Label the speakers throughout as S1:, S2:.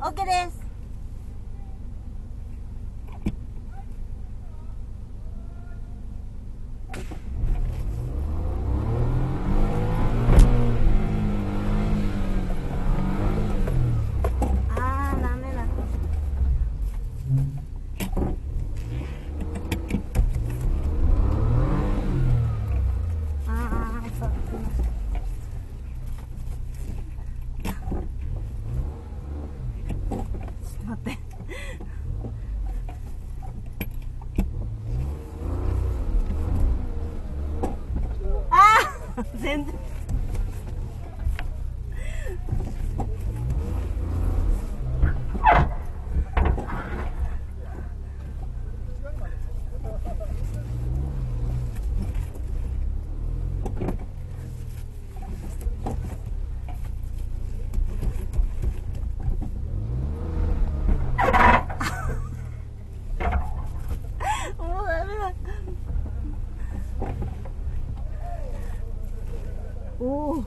S1: OK ですあーダメだあーそうちょっと待って。あー全然もうダメだおお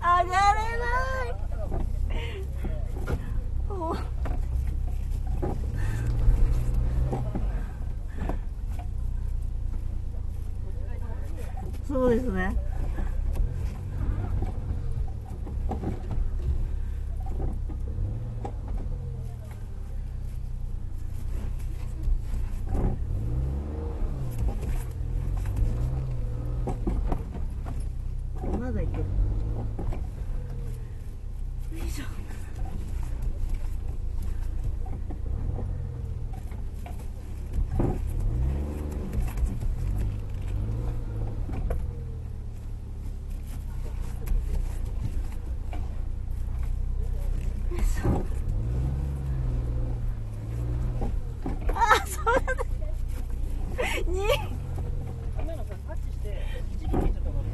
S1: 上がれないおそうですね。まだいける。よいしょ。あそうだに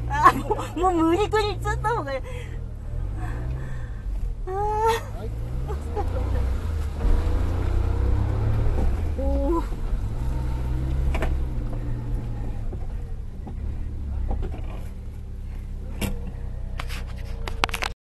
S1: あもう無理くり釣った方がいいあ、はい、おお